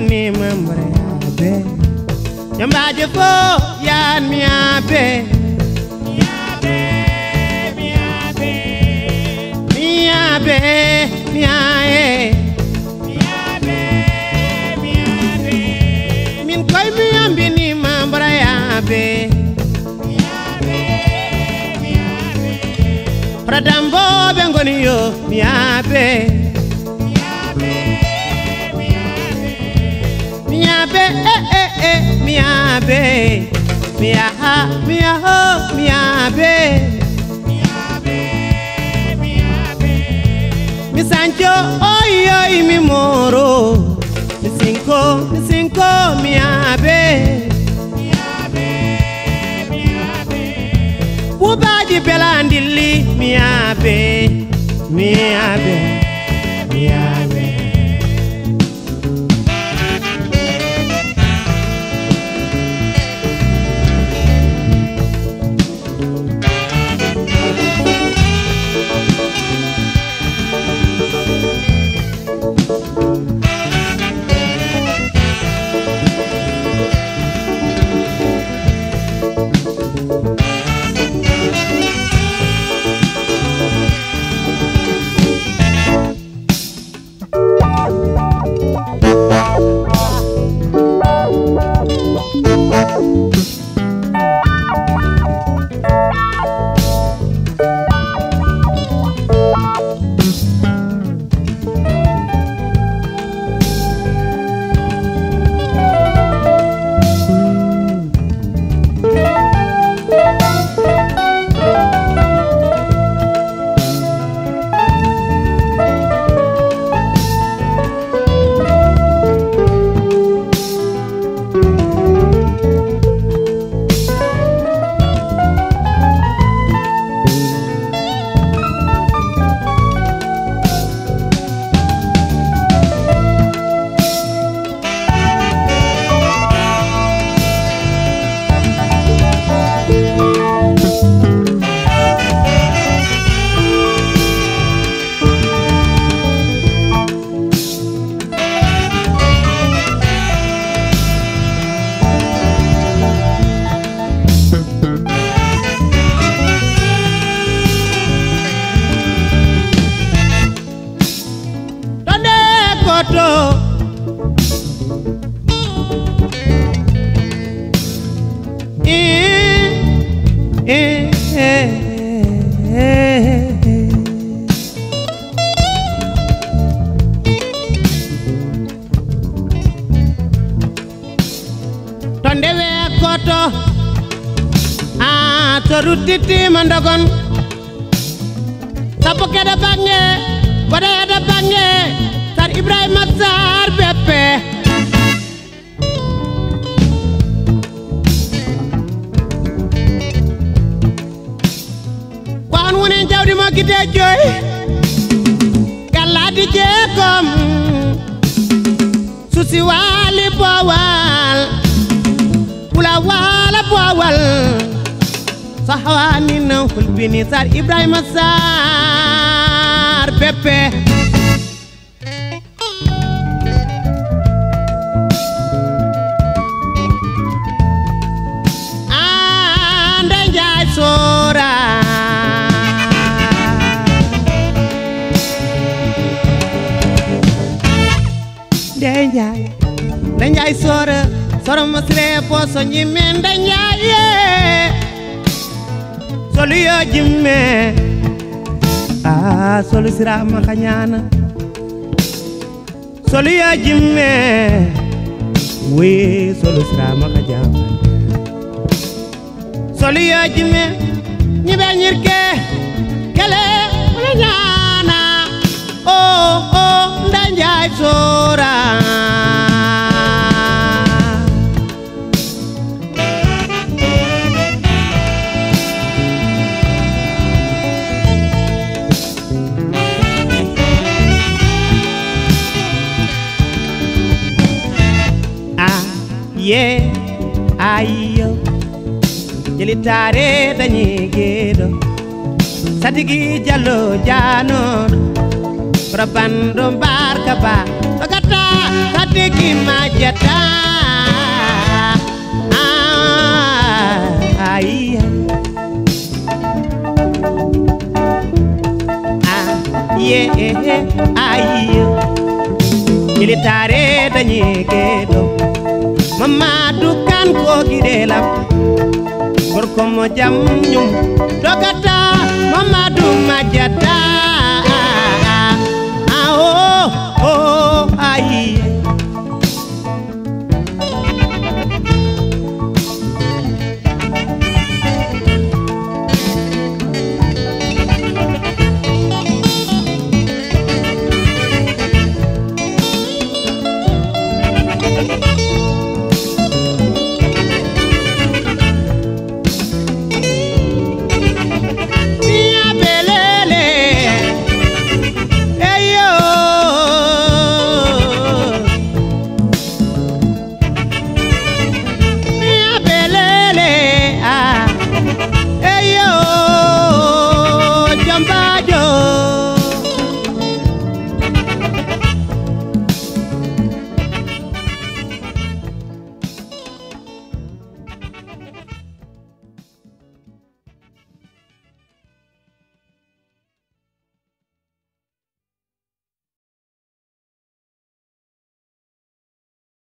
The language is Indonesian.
ni mamre abe. Yamba je fo ya mi abe. Mi abe mi abe. Mi abe mi ae. Mi abe mi abe. Min koy mi ambi ni mamre abe. Mi abe mi abe. Pradambo bengoni yo mi abe Mi abe. mia be mia ha mia ho mia be mia be mia be mi sancho oi oi mi moro. Mi cinco mi cinco mia be mia be mia be bu baji belandili mia be mia be mia be koto Eh, eh, eh, eh. tonde we koto a to ruttitima dogon sappo keɗe bange goɗoyeɗe bange gide joy galadi jeegom susi waali bowal bula waala bowal sahwani na hulbini sar ibrahima sar pepe nde jay sora soro masre poso ñimme nde jaye solu yo jimme a solu sirama kañana solu yo jimme we solu ka jamane solu yo jimme ñirke ayo jelitare dañi geeɗo satigi jallo janoɗo probando barka ba dogata sadiki majata ah, iya. ah, yeah, ayo militare dañi mamadou kan ko giɗelam gorko mo jam ñum dogata mamadou majjata